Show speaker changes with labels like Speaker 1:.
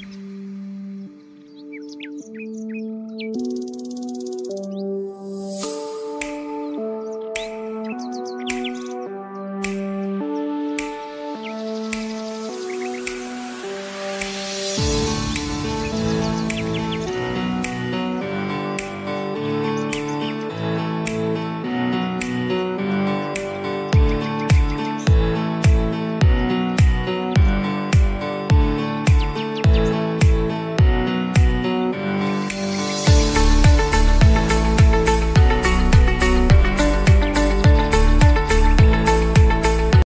Speaker 1: Mm-hmm.